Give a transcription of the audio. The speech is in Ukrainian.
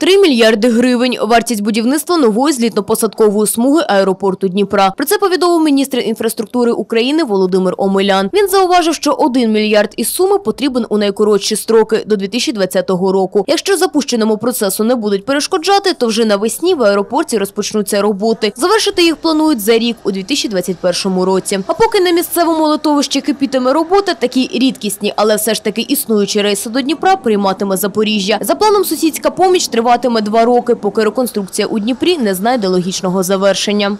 3 мільярди гривень – вартість будівництва нової злітно-посадкової смуги аеропорту Дніпра. Про це повідомив міністр інфраструктури України Володимир Омелян. Він зауважив, що 1 мільярд із суми потрібен у найкоротші строки – до 2020 року. Якщо запущеному процесу не будуть перешкоджати, то вже навесні в аеропорті розпочнуться роботи. Завершити їх планують за рік у 2021 році. А поки на місцевому литовищі кипітиме робота, такі рідкісні, але все ж таки існуючі рейси до Дніпра прийматиме Запоріжжя. За планом сусідська поміч триватиме два роки, поки реконструкція у Дніпрі не знайде логічного завершення.